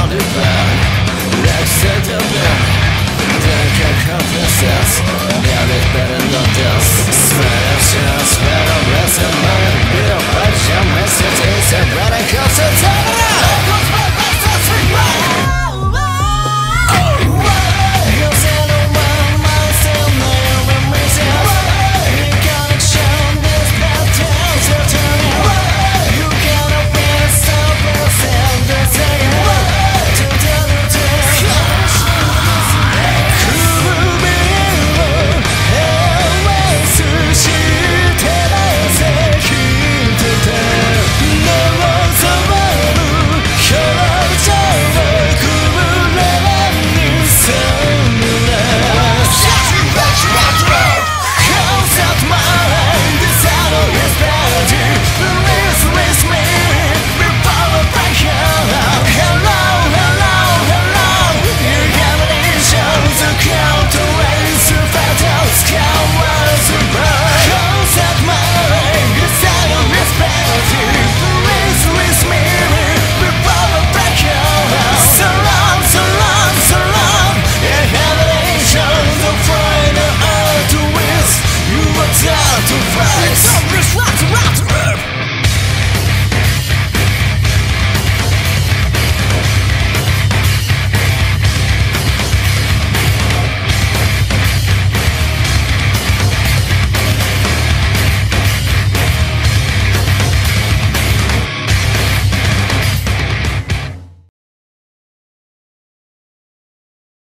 L'heure du plan,